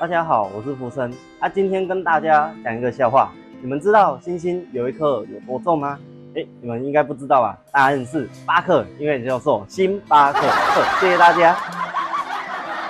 大家好，我是福生啊，今天跟大家讲一个笑话。你们知道星星有一颗有多重吗？哎，你们应该不知道吧？答案是八克，因为叫做星巴克。谢谢大家。